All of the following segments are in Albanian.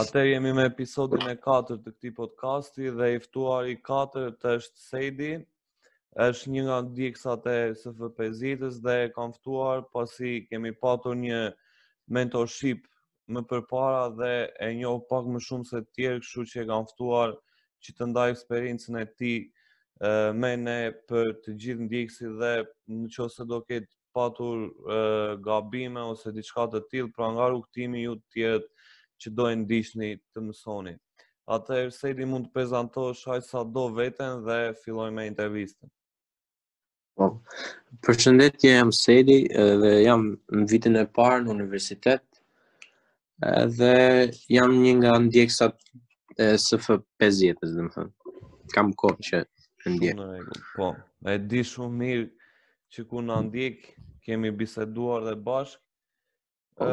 Atëherë jemi me episodin e 4 të këtij podcasti dhe i ftuar i katërt është Sejdi. Është një nga ndjeksat e SF50-s dhe e kam ftuar pasi kemi patur një mentorship më përpara dhe e njoh pak më shumë se të tjerë, kështu që e kam ftuar që të ndaj eksperiencën e tij me ne për të gjithë ndjekësit dhe në qoftë se do ketë patur gabime ose diçka të tillë, pra nga rrugëtimi ju të tjerët që do e ndiqni të mësoni. Atëherë Sejdi mund të prezantosh aq sa do veten dhe fillojmë intervistën. Po, përshëndetje jam Sejdi dhe jam në vitin e parë në universitet. Dhe jam një nga ndjeksat e SF50-s, domethënë. Kam kohë që e ndjek. Po, e di shumë mirë që kur na ndjek, kemi biseduar dhe bashkë. Po.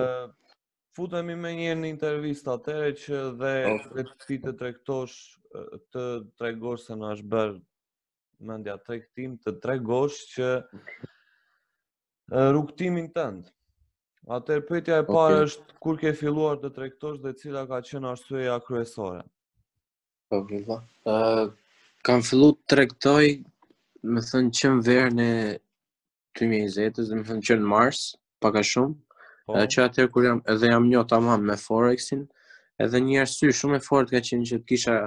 Futemi menjëherë në intervistë atëherë që dhe po. ti të tregtosh, të tregosh se na është bërë mendja tregtim të tregosh rrugëtimin tënd. Atëherë pyetja e parë okay. është kur ke filluar të tregtosh dhe cila ka qenë arsyeja kryesore? Po vëlla. Ë uh, kam filluar të tregtoj, domethënë që në verën e 2020-s, domethënë që në mars, pak a shumë. Po. Edhe që atëherë kur jam edhe jam njoh tamam me Forexin, edhe një arsye shumë e fortë ka qenë që të kisha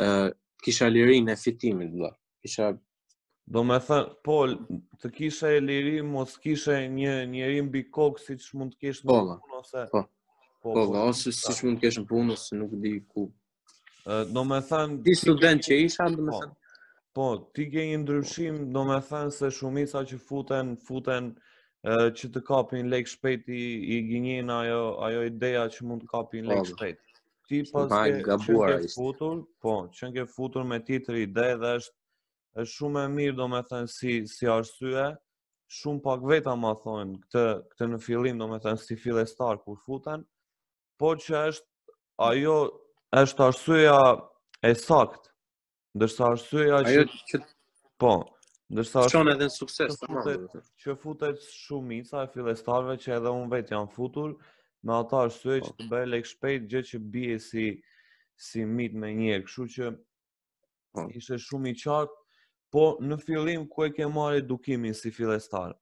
ë uh, kisha lirinë e fitimit vëlla. Kisha domethënë, po, të kishe liri, mos kishe një njeri mbi kokë siç mund të kesh në po, punë, ose... Po, po, po, po ose siç mund të kesh në punë, ose nuk di ku. Domethënë... Ti student që isha, po, domethënë... Po, ti ke një ndryshim, domethënë se shumica që futen, futen që të kapin lek shpejt i, i gënjen ajo, ajo ideja që mund të kapin lek shpejt. Ti paske futur, po, qenke futur me tjetër ide dhe është është shumë e mirë domethënë si si arsye, shumë pak veta ma thonë këtë këtë në fillim domethënë si fillestar kur futen, po që është ajo është arsyeja e saktë Ndërsa arsyeja që ajo që po, ndërsa çon edhe në sukses të madh. Që futet shumica e fillestarëve që edhe unë vetë jam futur me atë arsye që po. të bëjë lek shpejt gjë që bie si si mit menjëherë, kështu që po. ishte shumë i qartë, po në fillim ku e ke marrë edukimin si fillestar?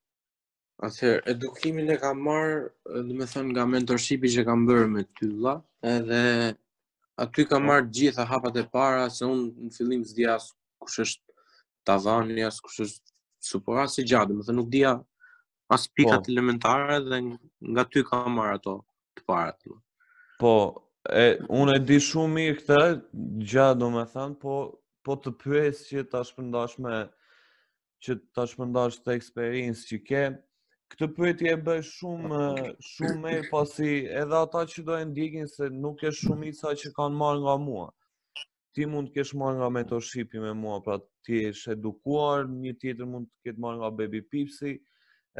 Atëherë, edukimin e kam marrë, domethënë, nga mentorshipi që kam bërë me tylla, edhe aty kam marrë të gjitha hapat e para, se unë në fillim s'dija as kush është tavani, as kush është suporti, asnjë gjë, domethënë, nuk dija as pikat elementare dhe nga aty kam marrë ato të parat. Po, e, unë e di shumë mirë këtë gjë, domethënë, po, po të pyes që ta shpërndash me që ta shpërndash këtë eksperiencë që ke. Këtë pyetje e bëj shumë shumë mirë pasi edhe ata që do e ndjekin se nuk është shumica që kanë marrë nga mua. Ti mund të kesh marrë nga mentorshipi me mua, pra ti je edukuar, një tjetër mund të ketë marrë nga Baby Pipsi.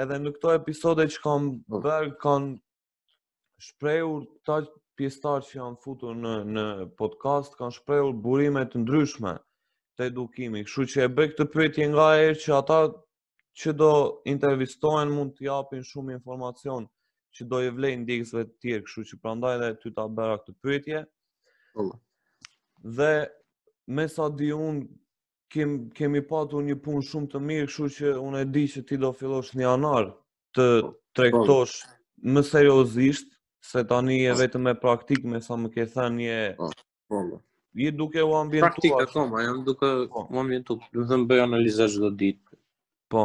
Edhe në këto episode që kam bërë kanë shprehur këta pjesëtarë që janë futur në në podcast kanë shprehur burime të ndryshme të edukimit. Kështu që e bëj këtë pyetje ngaherë që ata që do intervistohen mund të japin shumë informacion që do i vlejnë ndjekësve të tjerë, kështu që prandaj dhe ty ta bëra këtë pyetje. Dhe me sa di unë kem, kemi patur një punë shumë të mirë, kështu që unë e di që ti do fillosh në janar të tregtosh më seriozisht, se tani je vetëm me praktikë me sa më ke thënë je po. Je duke u ambientuar. Praktikë akoma, jam duke u ambientuar. Do të them bëj analiza çdo ditë. Po.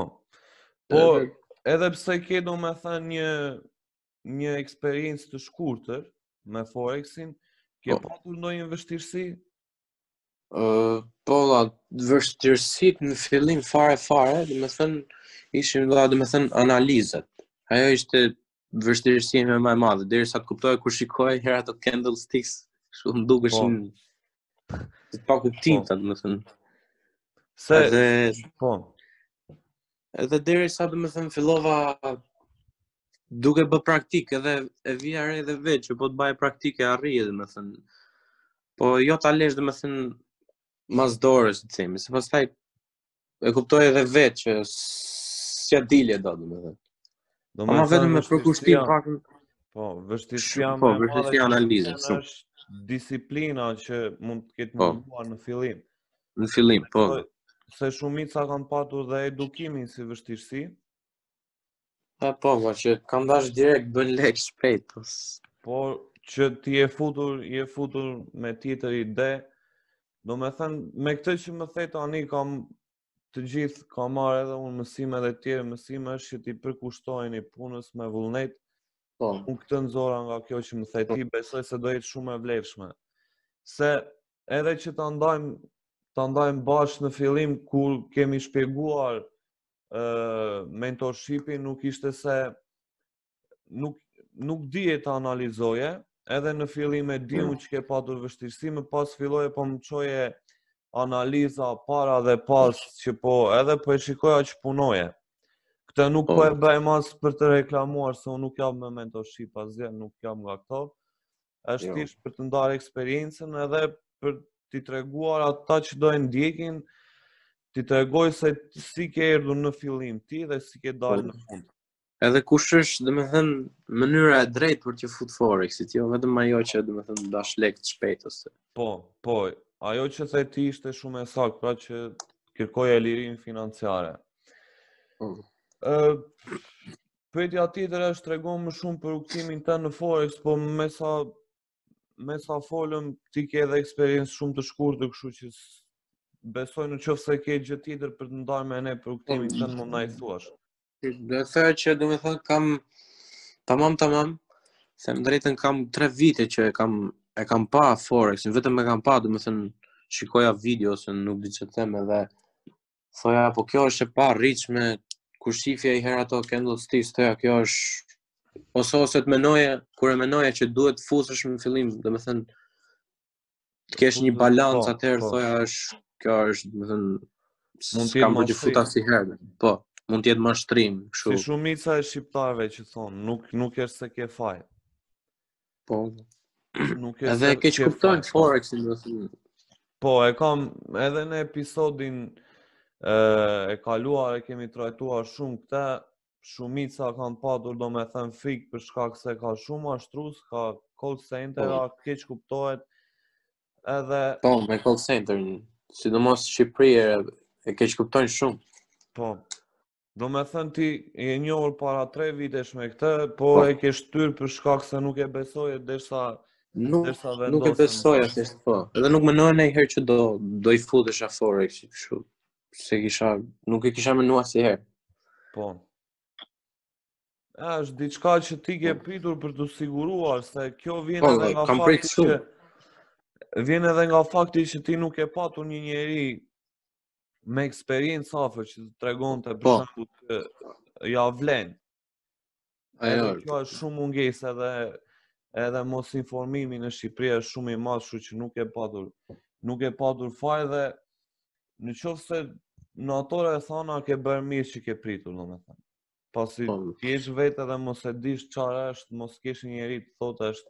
Po, edhe, edhe pse ke domethënë një një eksperiencë të shkurtër me Forex-in, ke patur ndonjë vështirësi Uh, po, pra, vështirësitë në fillim fare fare, domethënë, ishin, a, domethënë, analizat. Ajo ishte vështirësia ime më e madhe, derisa të kuptoja, kur shikoja, herë ato candlesticks, shumë më dukeshin të pakuptimta, domethënë. Se, dhe... po, Edhe derisa domethënë fillova duke bë praktikë edhe e vija re edhe vetë që po të bëje praktikë e arrije domethënë. Po jo ta lesh domethënë mas dore si të themi, se pastaj e kuptoja edhe vetë që s'ia dilje dot domethënë. Domethënë vetëm me përkushtim pak Po, vështirësia po, më e madhe analizën shumë. Disiplina që mund të ketë munduar në fillim. Në fillim, po. Se shumica kanë patur dhe edukimin si vështirësi. E po, ma që kam dash direkt bën lek shpejt, po. Po, që ti je futur, je futur me tjetër ide, domethënë, me këtë që më the tani kam të gjithë, kam marrë edhe unë mësime dhe të tjerë mësime, është që t'i përkushtoheni punës me vullnet, po. unë këtë nxora nga kjo që më the ti, besoj se do jetë shumë e vlefshme. Se edhe që ta ndajmë ta ndajmë bashkë në fillim kur kemi shpjeguar ë mentorshipi nuk ishte se nuk nuk dije të analizoje, edhe në fillim e diu që ke patur vështirësi, më pas filloje po më çoje analiza para dhe pas që po edhe po e shikoja që punoje. Këtë nuk po e po. bëj as për të reklamuar se unë nuk jap më mentorship asgjë, nuk jap nga këto. është jo. thjesht për të ndarë eksperiencën edhe për t'i treguar ata që do e ndjekin, t'i tregoj se si ke erdhur në fillim ti dhe si ke dalë po. në fund. Edhe kush është, domethënë, mënyra e drejtë për t'ju futur forexit, jo vetëm ajo që, domethënë, të duash lekë të shpejtë ose. Po, po, ajo që the ti ishte shumë e saktë, pra që kërkoje lirinë financiare. Po. Pyetja tjetër është trego më shumë për rrugëtimin tënd në Forex, po me sa me sa folëm ti ke edhe eksperiencë shumë të shkurtër, kështu që besoj në qoftë se ke gjë tjetër për të ndarë me ne për rrugëtimin po, tënd mund ta thuash. Do të thotë që domethënë kam tamam tamam të them të drejtën kam 3 vite që e kam e kam pa Forex, vetëm e kam pa, domethënë shikoja video ose nuk di çfarë them edhe Thoja, po kjo është e paarritshme, kur shifja njëherë ato candlesticks, thoja, kjo është, ose ose të menoje, kur e menoje që duhet të fusësh në fillim, domethënë, të kesh një balancë po, atëherë, po. thoja, është, kjo është, domethënë, nuk i jam futur asnjëherë, po, mund të jetë mashtrim, kështu. Si shumica e shqiptarëve që thonë, nuk, nuk është se ke faj. Po. Nuk e Edhe e keqkupton forexin, domethënë. Po, e kam edhe në episodin e, e kaluar e kemi trajtuar shumë këtë, shumica kanë patur domethënë frikë për shkak se ka shumë mashtrues, ka call center, po. keqkuptohet edhe... Po, me call center, sidomos në Shqipëri e, e keqkuptojnë shumë. Po, Domethënë ti je njohur para tre vitesh me këtë, po, po. e ke shtyrë për shkak se nuk e besoje derisa nuk, derisa vendose. Nuk e besoja të ishte, po. Edhe nuk e menoja njëherë që do, do i futesha forex, kështu kështu. S'e kisha, nuk e kisha menuar asnjëherë. Po. A, është diçka që ti ke po. pritur për t'u siguruar, se kjo vjen po, edhe nga fakti që... Vjen edhe nga fakti që ti nuk ke patur një njeri me eksperiencë afër që të tregonte po. për shembull ia vlen. Ajo, kjo është shumë mungesë edhe edhe mosinformimi në Shqipëri është shumë i madh, kështu që nuk ke patur nuk ke patur faj dhe në qoftë se në thonjëza e thëna ke bërë mirë që ke pritur, domethënë. Pasi po. ti je vetë dhe mos e dish çfarë është, mos kesh njeri të të thotë është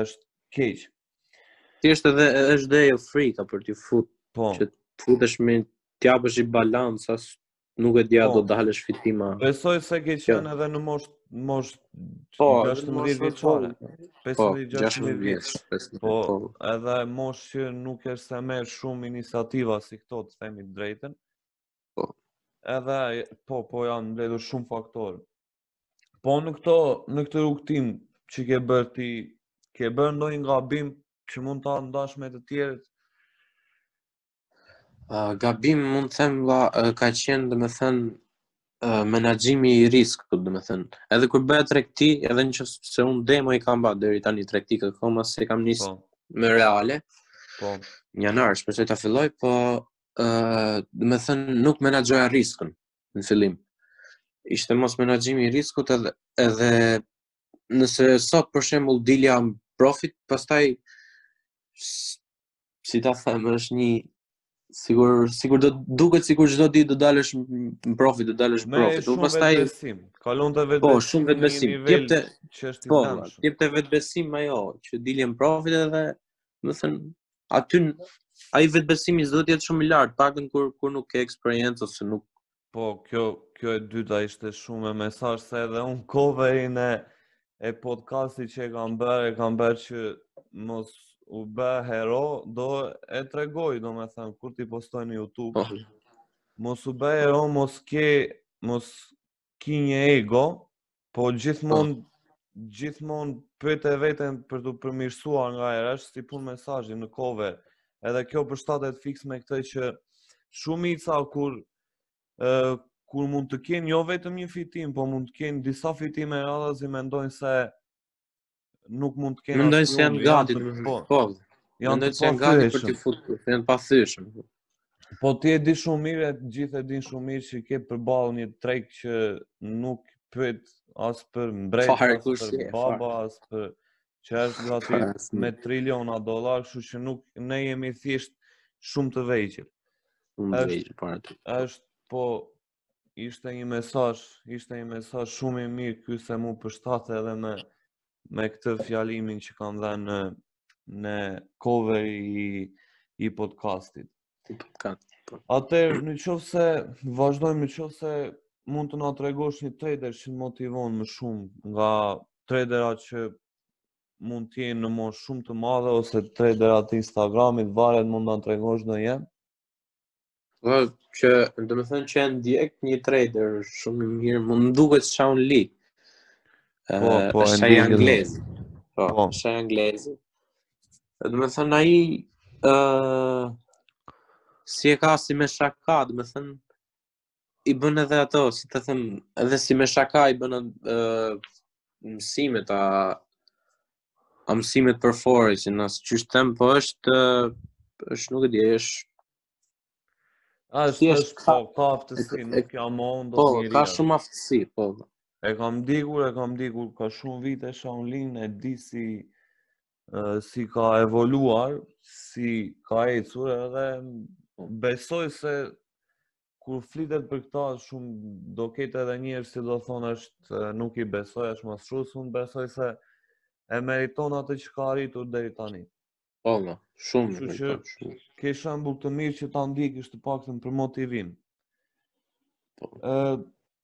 është keq. Ti është edhe është dhe jo frika për t'u fut. Po. Që të futesh me të hapësh një balancë as nuk e di a po. do dalësh fitimtar. Besoj se ke qenë edhe në moshë moshë po, 16 vjeçare. 15-16 vjeç. Po, po, edhe moshë që nuk është se merr shumë iniciativa si këto të themi të drejtën. Po. Edhe po po janë mbledhur shumë faktorë. Po në këto në këtë rrugëtim që ke bërë ti, ke bërë ndonjë gabim që mund ta ndash me të tjerët? Uh, gabim mund të them vëlla, uh, ka qenë domethënë uh, menaxhimi i riskut domethënë edhe kur bëja tregti edhe në qoftë se unë demo i kam ba deri tani tregti akoma s'e kam nis po. me reale po. në janar shpresoj ta filloj po uh, domethënë, nuk menaxhoja riskun në fillim. Ishte mosmenaxhimi i riskut edhe, edhe nëse sot për shembull dilja në profit, pastaj si ta them, është një sikur sikur do duket sikur çdo ditë do dalësh në profit, do dalësh në profit. Do pastaj besim. Kalon të vetë. Po, shumë vetëbesim. Jepte që është i Po, jepte vetëbesim ajo që dilje në profit edhe, domethënë, aty ai vetëbesimi s'do të jetë shumë i lartë, të paktën kur kur nuk ke eksperiencë ose nuk po kjo kjo e dyta ishte shumë mesazh se edhe unë coverin e e podcastit që e kam bërë, e kam bërë që mos u bë hero, do e tregoj, domethënë, kur t'i postoj në Youtube, oh. mos u bë hero, mos ke, mos ki një ego, po gjithmonë po. gjithmonë pyete veten për t'u përmirësuar nga hera, është si punë mesazhi në cover. Edhe kjo përshtatet fiks me këtë që shumica kur ë kur mund të kenë jo vetëm një fitim, po mund të kenë disa fitime radhazi mendojnë se nuk mund të kenë asnjë. Mendoj janë gati. Po. po. Mendojnë se janë gati për t'u futur, janë të pathyeshëm. Po ti e di shumë mirë, të gjithë e dinë shumë mirë se ke përballë një treg që nuk pyet as për mbret, as për baba, as për që është gati me triliona dollarë, kështu që nuk ne jemi thjesht shumë të vegjël. Shumë të vegjël para tij. Është po Ishte një mesazh, ishte një mesazh shumë i mirë ky se m'u përshtat edhe me me këtë fjalimin që kam dhënë në në cover i i podcastit. I podcast. Po. Atëherë, në qoftë se, vazhdojmë në qoftë se mund të na tregosh një trader që të motivon më shumë nga traderat që mund të jenë në moshë më të madhe ose tradera të Instagramit, varet mund të na tregosh ndonjë? Po që domethënë që janë direkt një trader shumë i mirë, më duket se Shaun Li. Po, po, është ai anglez. Po, po. është ai anglez. Domethënë ai ë si e ka si me shaka, domethënë i bën edhe ato, si të them, edhe si me shaka i bën uh, mësimet, a, a mësimet për forex, në si, qysh të them, po është, është nuk e di, është, A, është, është, ka, ka aftësi, nuk jam mund, po, ka shumë aftësi, po. E kam ndjekur, e kam ndjekur, ka shumë vite, Shaun Linë, e di si, si ka evoluar, si ka ecur edhe besoj se kur flitet për këta shumë do ketë edhe njerëz që do thonë është nuk i besoj është mashtrues, unë besoj se e meriton atë që ka arritur deri tani. Po, po shumë e meriton. Ke shembull të mirë që ta ndjekësh të paktën për motivim. Po. Ë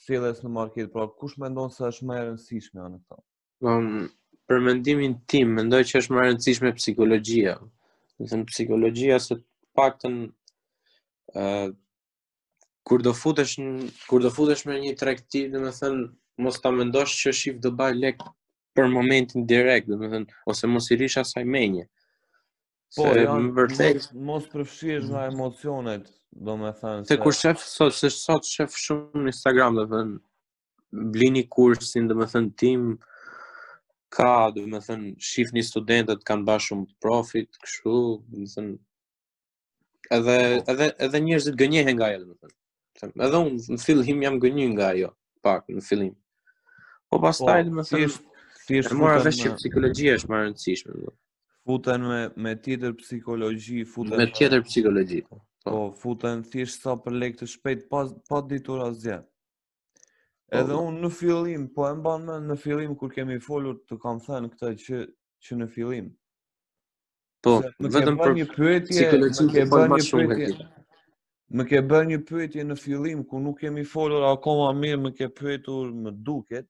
sjelljes në market, pra kush mendon se është më e rëndësishme në këto? Um, për mendimin tim, mendoj që është më e rëndësishme psikologjia. Domethënë psikologjia se të paktën ë uh, kur do futesh në, kur do futesh me një tregti, domethënë mos ta mendosh që shif do baj lek për momentin direkt, domethënë ose mos i rrish asaj mendje. Po, se jo, vërtet mos, mos përfshihesh nga emocionet, domethënë se... Se kur shef, sot, se sot shef shumë në Instagram, domethënë, blini kursin, domethënë, tim, ka, domethënë, shifni studentët, kanë ba shumë profit, kështu, domethënë, edhe, po. edhe, edhe njerëzit gënjehen nga ajo, domethënë. Edhe unë në fillim jam gënjy nga ajo, pak në fillim. Po pas, po, taj, domethënë, thjesht mora vesh që psikologjia është më e rëndësishme. Dhe. Futen me, me tjetër psikologji, futen... Me tjetër psikologji. Po, po futen thjesht sa për lek të shpejt, pa, pa ditur asgjë. Po, Edhe unë në fillim, po e mban mend në fillim kur kemi folur të kam thënë këtë që, që në fillim. Po, vetëm për një pyetje, më ke bërë një pyetje. Më ke bërë një pyetje në fillim kur nuk kemi folur akoma mirë, më ke pyetur më duket,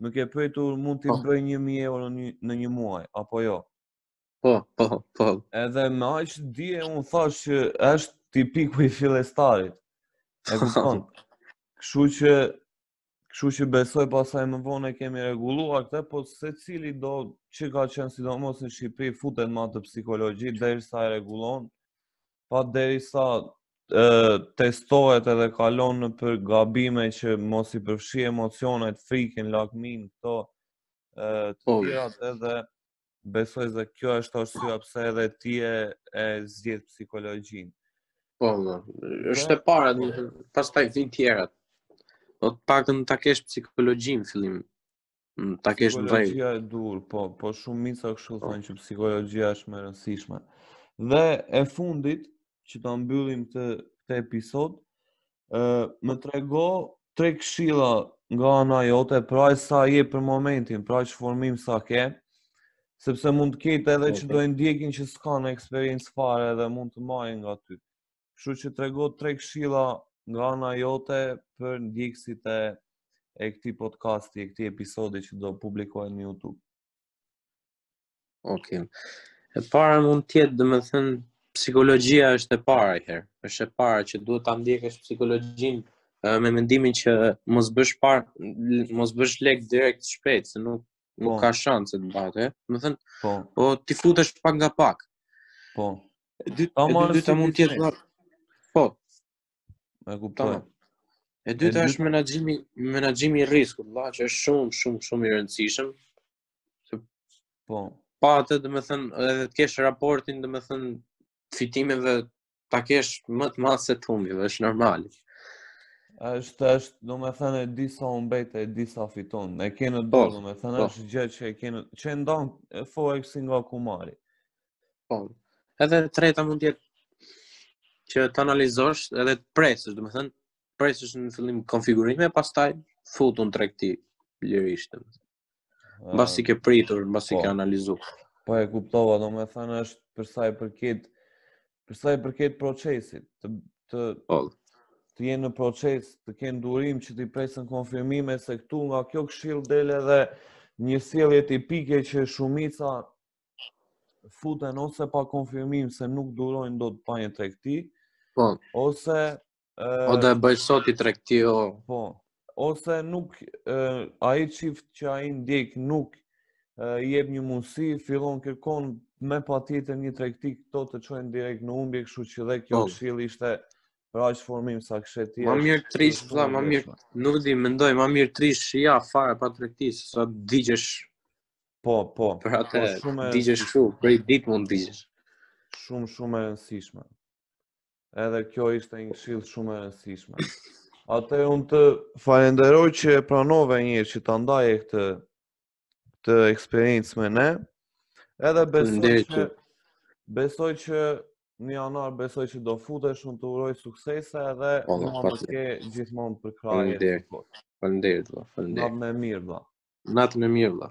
më ke pyetur mund të po. bëj 1000 euro në një, në një muaj apo jo? Po, po, po. Edhe me aq dije unë thash që është tipiku i fillestarit. E kupton? Kështu që Kështu që besoj pastaj më vonë e kemi rregulluar këtë, po secilido që ka qenë sidomos në Shqipëri futet me atë psikologji derisa e rregullon, pa derisa testohet edhe kalon nëpër gabime që mos i përfshijë emocionet, frikën, lakminë, këto të tjerat edhe besoj se kjo është arsyeja pse edhe ti e, e zgjedh psikologjin. Po, më, është e para, pastaj vijnë tjerat. Po të paktën ta kesh psikologjin fillim. Mm, ta kesh në vëjë. Psikologjia e dytë, po, po shumë mirë, kështu po. thonë që psikologjia është më e rëndësishme. Dhe e fundit, që ta mbyllim këtë këtë episod. Ë uh, më trego tre këshilla nga ana jote, pra sa je për momentin, për aq formim sa ke, sepse mund të ketë edhe okay. që do e ndjekin që s'kanë eksperiencë fare dhe mund të marrin nga ty. Kështu që trego tre këshilla nga ana jote për ndjekësit e e këtij podcasti, e këtij episodi që do publikohet në YouTube. Ok. E para mund të jetë, domethënë, psikologjia është e para njëherë. Është e para që duhet ta ndjekësh psikologjinë me mendimin që mos bësh par mos bësh lek direkt shpejt se nuk nuk po. ka shanse të bëhet, ëh. Domethënë, po, po ti futesh pak nga pak. Po. E dyta mund të jetë. Po. E kuptoj. Po. E dyta është menaxhimi, menaxhimi i riskut, vlla, që është shumë, shumë, shumë i rëndësishëm. Se po, pa atë, domethënë, edhe të kesh raportin, domethënë, fitimeve ta kesh më të madh se t'humbjeve, është normal. Është është, domethënë, e di sa humbet e di sa fiton. E ke në po, dorë, domethënë, po. është gjë që e ke në që e ndan forex nga kumari. Po. Edhe e treta mund të jetë që të analizosh edhe të presësh, domethënë, të presësh në fillim konfirmime, pastaj futu n'tregti lirisht. Mbasi ke pritur, mbasi po. ke analizuar. Po e kuptova, domethënë është për sa i përket për sa i përket procesit, të të po. të jenë në proces, të kenë durim që t'i presin konfirmime se këtu nga kjo këshillë del edhe një sjellje tipike që shumica futen ose pa konfirmim se nuk durojnë dot pa një tregti, po. ose... O do bëj sot një tregti, o... Po, ose nuk, ai çift që ai ndjek nuk jep një mundësi, fillon kërkon me patjetër një tregti këto të çojnë direkt në humbje, kështu që dhe kjo po. këshillë ishte për aq formim sa ke është e mirë. Ma mirë t'rrish, vlla, ma mirë, nuk di, mendoj, ma mirë t'rrish, ja, fare pa tregti, se të digjesh Po, po. Për atë, po, shumë digjesh kështu, për ditë mund digjesh. Shumë, shumë e rëndësishme. Edhe kjo ishte një këshillë shumë e rëndësishme. Atë unë të falenderoj që e pranove njëherë që ta ndaje këtë eksperiencë me ne. Edhe besoj që, besoj që në janar besoj që do futesh, unë të uroj suksese edhe po, në më ke gjithmonë përkrah. Falenderoj. Falenderoj. Falenderoj. Natën e mirë, vlla. Natën e mirë, vlla.